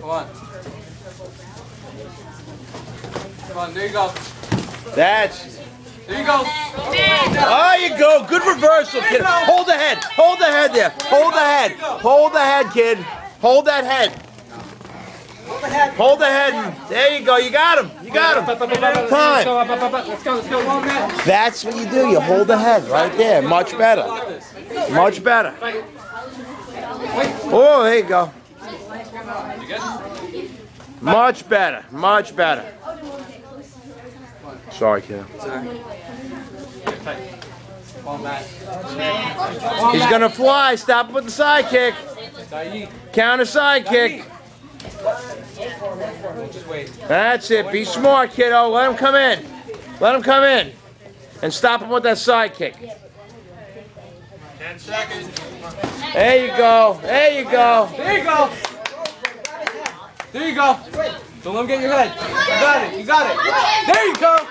Come on. Come on, there you go. That's. There you go. There you go. Good reversal, kid. Hold the head. Hold the head there. Hold the head. Hold the head, kid. Hold that head. Hold the head. Hold the head. There you go. You got him. You got him. Time. Let's go, let's go. Come on, That's what you do. You hold the head right there. Much better. Much better. Oh, there you go. Much better. Much better. Sorry, Matt. He's gonna fly. Stop him with the side kick. Counter side kick. That's it. Be smart, kiddo. Let him come in. Let him come in. And stop him with that side kick. Ten seconds. There you go. There you go. There you go. There you go. Don't let him get your head. You got it. You got it. There you go.